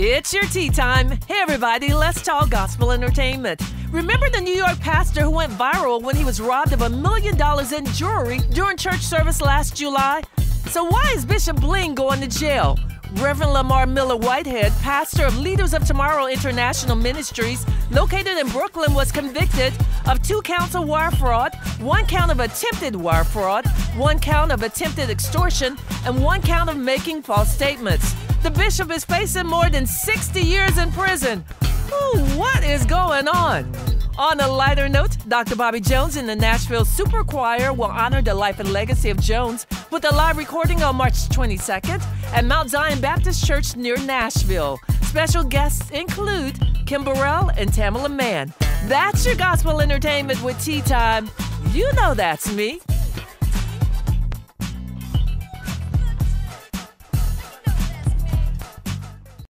It's your tea time. Hey, everybody, let's talk gospel entertainment. Remember the New York pastor who went viral when he was robbed of a million dollars in jewelry during church service last July? So, why is Bishop Bling going to jail? Reverend Lamor Miller Whitehead, pastor of Leaders of Tomorrow International Ministries, located in Brooklyn, was convicted of two counts of wire fraud, one count of attempted wire fraud, one count of attempted extortion, and one count of making false statements. The bishop is facing more than 60 years in prison. Ooh, what is going on? On a lighter note, Dr. Bobby Jones and the Nashville Super Choir will honor the life and legacy of Jones with a live recording on March 22nd at Mount Zion Baptist Church near Nashville. Special guests include Kim Burrell and Tamela Mann. That's your gospel entertainment with Tea Time. You know that's me.